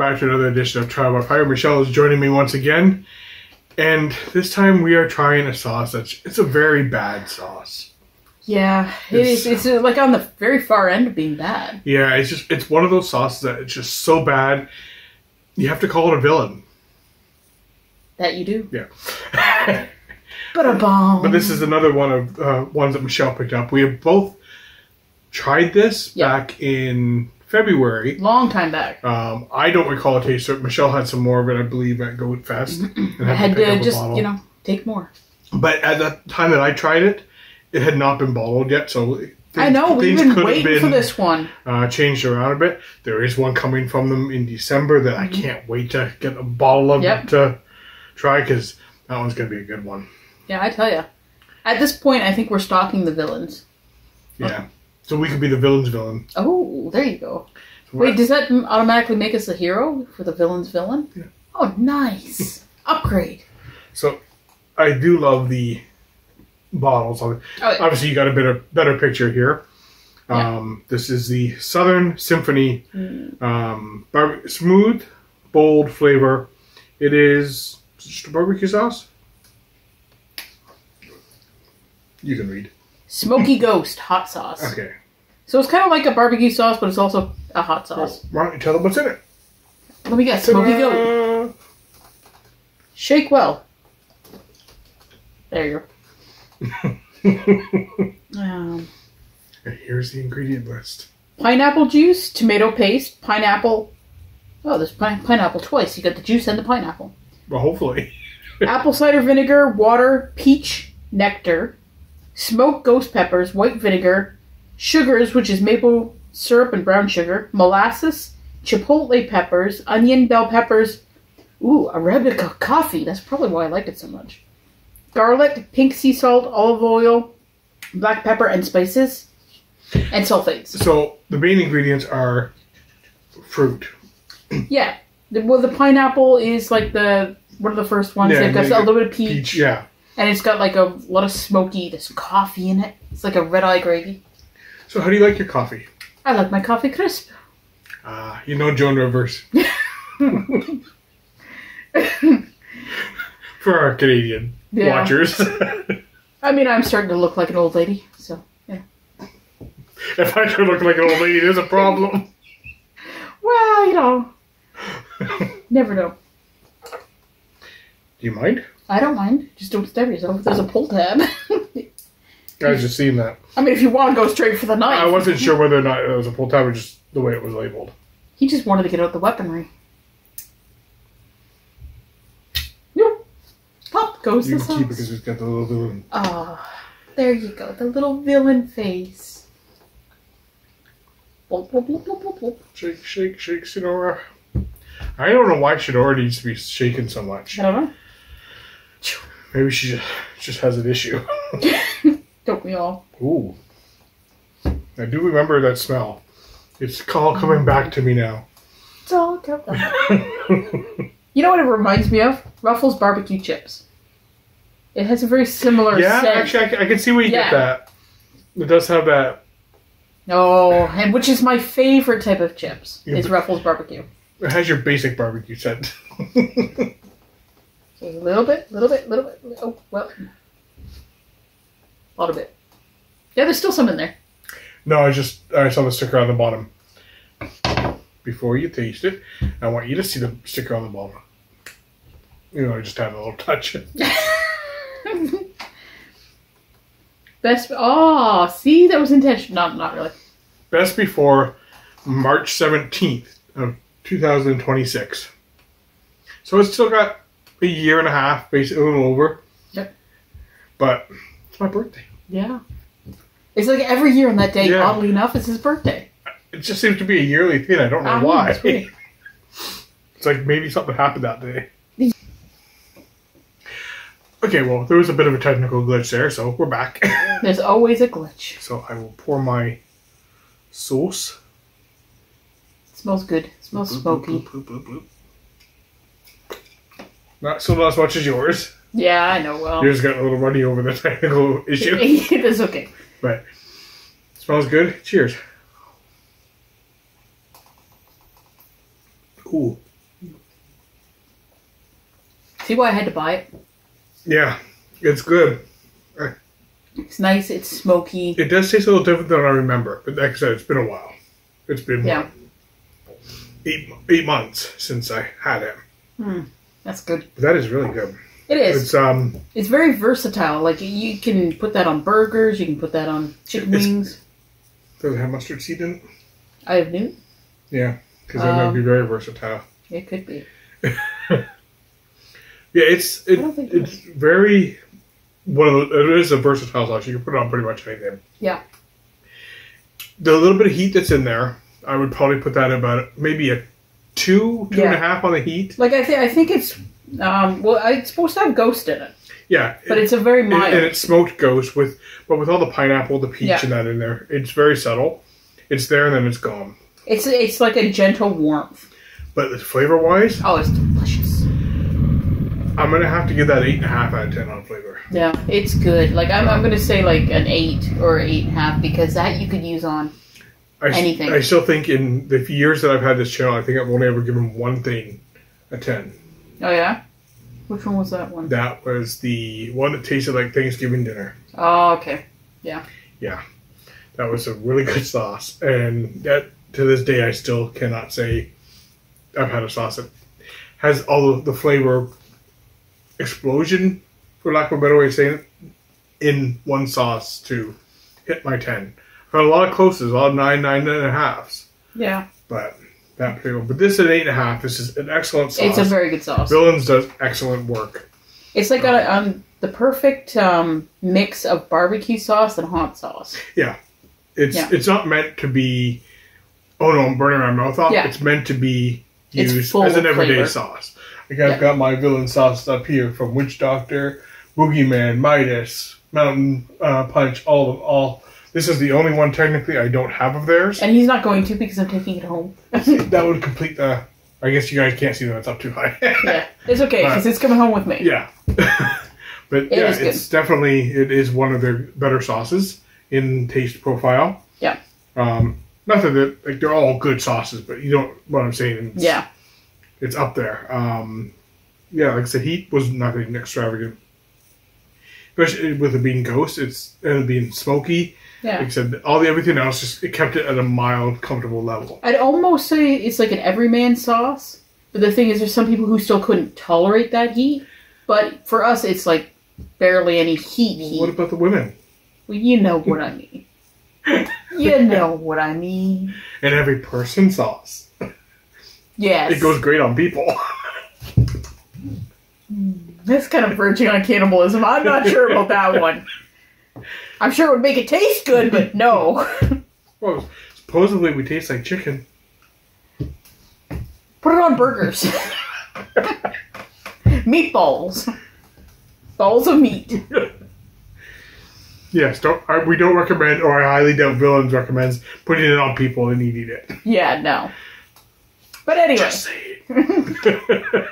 back to another edition of Trial by Fire. Michelle is joining me once again, and this time we are trying a sauce that's it's a very bad sauce. Yeah, it is. It's- It's uh, like on the very far end of being bad. Yeah, it's just it's one of those sauces that it's just so bad, you have to call it a villain. That you do. Yeah. But a bomb. But this is another one of uh, ones that Michelle picked up. We have both tried this Yeah. back in February. long time back. Um, I don't recall a taste of it. Michelle had some more of it, I believe, at Goat Fest. And I had pick to just you know take more. But at the time that I tried it, it had not been bottled yet, so things, I know we've been could have waiting for this one. uh, changed around a bit. There is one coming from them in December that I can't wait to get a bottle of Mm-hmm. Yep. to try because that one's going to be a good one. Yeah, I tell you. At this point, I think we're stalking the villains. Yeah. So we could be the villain's villain. Oh, there you go. Wait, does that automatically make us a hero for the villain's villain? Yeah. Oh, nice upgrade. So I do love the bottles. Oh, yeah. Obviously, you got a bit of better picture here. Yeah. Um, this is the Southern Symphony Mm. um, bar- smooth, bold flavor. It is just a barbecue sauce. You can read. Smoky Ghost hot sauce. Okay. So it's kind of like a barbecue sauce, but it's also a hot sauce. Why don't you tell them what's in it? Let me guess. Smoky. Ta-da! Shake well. There you go. Um, And here's the ingredient list. pineapple juice, tomato paste, pineapple. Oh, there's pine- pineapple twice. You got the juice and the pineapple. Well, hopefully. Apple cider vinegar, water, peach nectar, smoked ghost peppers, white vinegar, sugars, which is maple syrup and brown sugar, molasses, chipotle peppers, onion, bell peppers, ooh, Arabica coffee. That's probably why I like it so much. Garlic, pink sea salt, olive oil, black pepper, and spices, and sulfates. So the main ingredients are fruit. Yeah. The, well, the pineapple is like the one of the first ones. Yeah, They've got a little bit of Peach, yeah. And it's got like a lot of smoky, there's coffee in it. It's like a red eye gravy. So how do you like your coffee? I like my coffee crisp. Ah, you know Joan Rivers. For our Canadian Yeah. watchers. I mean, I'm starting to look like an old lady, so yeah. if I should look like an old lady, there's a problem. Well, you know, never know. Do you mind? I don't mind. Just don't stab yourself. There's a pull tab. Guys, just seen that. I mean, if you want to go straight for the knife. I wasn't sure whether or not it was a pull tab or just the way it was labeled. He just wanted to get out the weaponry. Nope. Pop goes You the can keep it because it's got the little villain. Oh, there you go. The little villain face. Blop, blop, blop, blop, blop, blop. Shake, shake, shake, Señora. I don't know why Señora needs to be shaken so much. I don't know. Maybe she just, just has an issue. Don't we all? Ooh. I do remember that smell. It's all coming back to me now. It's all good. You know what it reminds me of? Ruffles barbecue chips. It has a very similar yeah, scent. actually, I, can- I can see where you Yeah. get that. It does have that. Oh, and which is my favorite type of chips. Yeah, is but- Ruffles barbecue. It has your basic barbecue scent. A little bit, little bit, little bit. Oh, well. A lot of it. Yeah, there's still some in there. no, I just I saw the sticker on the bottom. Before you taste it, I want you to see the sticker on the bottom. You know, I just had a little touch. Best. Oh, ah, see, that was intentional. No, not really. Best before March 17th of 2026. So it's still got a year and a half, basically a little over. Yep. But it's my birthday. Yeah. It's like every year on that day, Yeah. oddly enough, it's his birthday. It just seems to be a yearly thing. I don't know I know, why. it's. It's like maybe something happened that day. Okay, well, there was a bit of a technical glitch there, so we're back. There's always a glitch. so I will pour my sauce. smells good. smells smoky. Bloop, bloop, bloop, bloop. Not so not as much as yours. Yeah, I know. Well, Yours got a little runny over the technical issue, it is okay. but smells good. Cheers. Ooh, See why I had to buy it? Yeah, it's good. It's nice. It's smoky. It does taste a little different than I remember, but like I said, it's been a while. It's been Yeah. eight eight months since I had it. Hmm, that's good. But that is really good. It is. It's um It's very versatile. Like you can put that on burgers. You can put that on chicken wings. does it have mustard seed in it? I have new. Yeah, because then that'd Um, be very versatile. It could be. Yeah, it's it, it's very one of the, it is a versatile sauce. You can put it on pretty much anything. Yeah. The little bit of heat that's in there, I would probably put that about maybe a two, two and a half Yeah. on the heat. Like I think I think it's um well it's supposed to have ghost in it, Yeah, but it's a very mild. and it's smoked ghost with, but with all the pineapple, the peach, Yeah. and that in there, it's very subtle. It's there and then it's gone. It's it's like a gentle warmth. But flavor wise, Oh, it's delicious. I'm gonna have to give that eight and a half out of ten on flavor. Yeah, it's good. Like I'm I'm gonna say like an eight or eight and a half because that you could use on. I, Anything. I still think in the few years that I've had this channel, I think I've only ever given one thing a ten. Oh yeah, which one was that one? That was the one that tasted like Thanksgiving dinner. Oh okay. Yeah. Yeah. That was a really good sauce, and that to this day I still cannot say I've had a sauce that has all of the flavor explosion, for lack of a better way of saying it, in one sauce to hit my ten. I've had a lot of closes, a lot of nine, nine and a halves, Yeah, but that particular. But this is an eight and a half. This is an excellent sauce. it's a very good sauce. Villains does excellent work. It's like a, um the perfect um mix of barbecue sauce and hot sauce. It's Yeah. it's not meant to be. Oh no, I'm burning my mouth off. Yeah. It's meant to be used as an everyday flavor. sauce. Like I've Yeah. got my villain sauce up here from Witch Doctor, Boogeyman, Midas, Mountain uh, Punch. All of all. This is the only one technically I don't have of theirs. And he's not going to because I'm taking it home. that would complete the. I guess you guys can't see that it's up too high. yeah, it's okay because it's coming home with me. Yeah. but It yeah, it's definitely it is one of their better sauces in taste profile. Yeah. Um, not that they're, like they're all good sauces, but you don't what I'm saying. It's, Yeah, it's up there. Um, yeah, like I said, heat was nothing extravagant. Especially with it being ghost, it's and it being smoky. Yeah. Except all the everything else just it kept it at a mild, comfortable level. I'd almost say it's like an everyman sauce. But the thing is, there's some people who still couldn't tolerate that heat. But for us, it's like barely any heat. heat. What about the women Well, you know what I mean. you know what I mean. and every person sauce? Yes. It goes great on people. Hmm, this kind of verging on cannibalism. I'm not sure about that one. I'm sure it would make it taste good, but no. Well, supposedly we taste like chicken. Put it on burgers. Meatballs. Balls of meat. Yes, don't, I, we don't recommend, or I highly doubt Villains recommends putting it on people and eating it. Yeah, no. But anyway, Just saying. but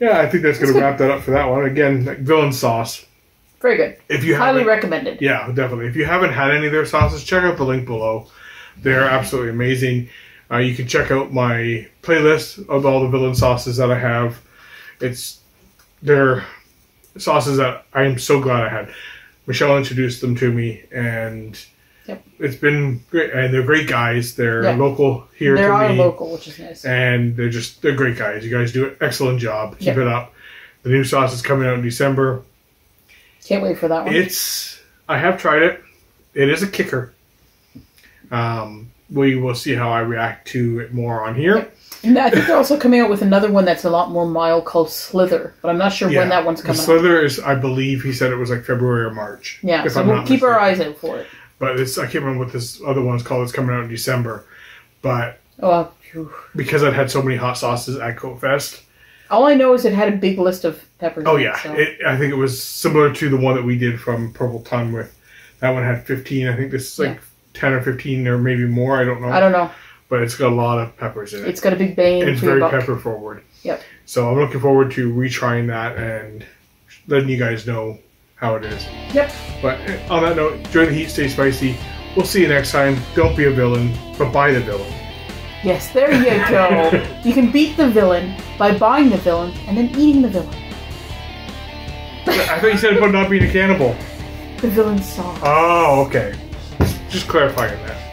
yeah, I think that's going to wrap that up for that one. Again, like villain sauce. very good. If you Highly haven't, recommended. yeah, definitely. If you haven't had any of their sauces, check out the link below. They're absolutely amazing. Uh, you can check out my playlist of all the villain sauces that I have. It's they're sauces that I am so glad I had. Michelle introduced them to me, and. It's been great. And they're great guys. They're Yeah. local here to all me, local, which is nice. and they're just they're great guys. You guys do an excellent job. Keep Yep. it up. The new sauce is coming out in December. Can't wait for that one. It's I have tried it. It is a kicker. Um, we will see how I react to it more on here. And I think they're also coming out with another one that's a lot more mild called Slither, but I'm not sure when that one's coming out. Slither is, I believe, he said it was like February or March. Yeah, if so we'll keep our eyes out for it. But it's I can't remember what this other one's called. It's coming out in December. But Oh, phew. because I'd had so many hot sauces at Goat Fest, all I know is it had a big list of peppers. oh in it, yeah, so- it, I think it was similar to the one that we did from Purple Ton with. That one had 15. I think this is like Yeah. 10 or 15 or maybe more. I don't know. I don't know. but it's got a lot of peppers in it. It's got a big bang it's very pepper forward. Yep. So I'm looking forward to retrying that and letting you guys know how it is. Yep. But on that note, enjoy the heat, stay spicy. We'll see you next time. Don't be a villain, but buy the villain. Yes, there you go. you can beat the villain by buying the villain and then eating the villain. I thought you said about not being a cannibal. The villain's sauce. Oh, okay. Just clarifying that.